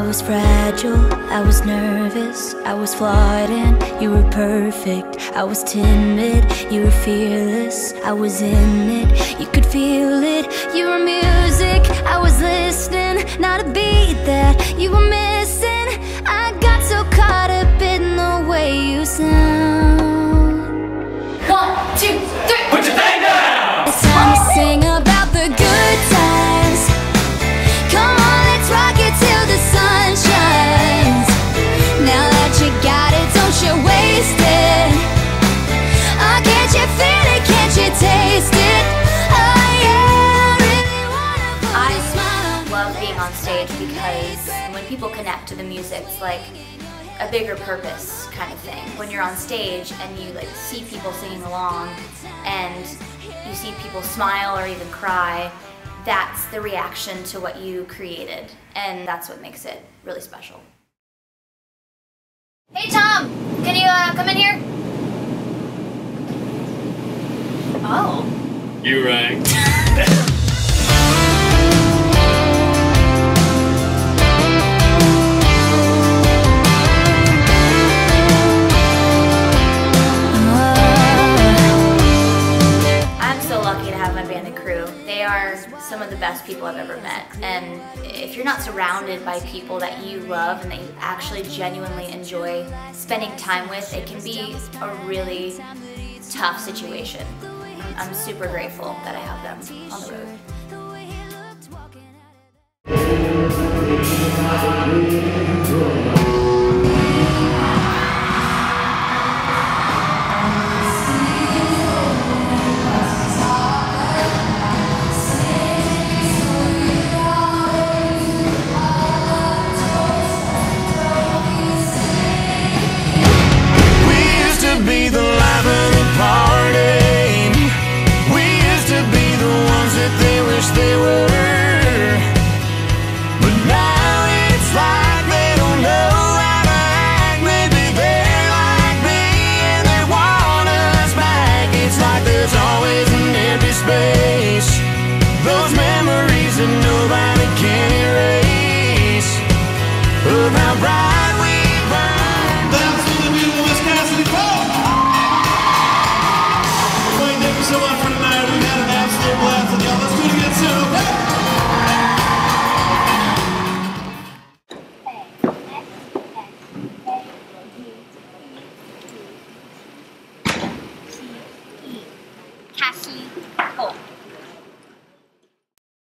was fragile, I was nervous, I was flawed and you were perfect. I was timid, you were fearless, I was in it, you could feel it. You were music, I on love being on stage because when people connect to the music, it's like a bigger purpose kind of thing. When you're on stage and you like see people singing along and you see people smile or even cry, that's the reaction to what you created. And that's what makes it really special. Hey Tom, can you uh, come in here? Oh. You rang. They are some of the best people I've ever met. And if you're not surrounded by people that you love and that you actually genuinely enjoy spending time with, it can be a really tough situation. I'm super grateful that I have them on the road. 西后。